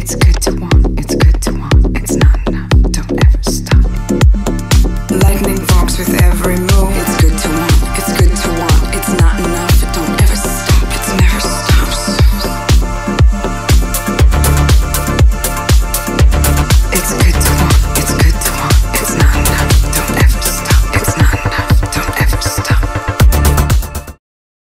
It's good to want, it's good to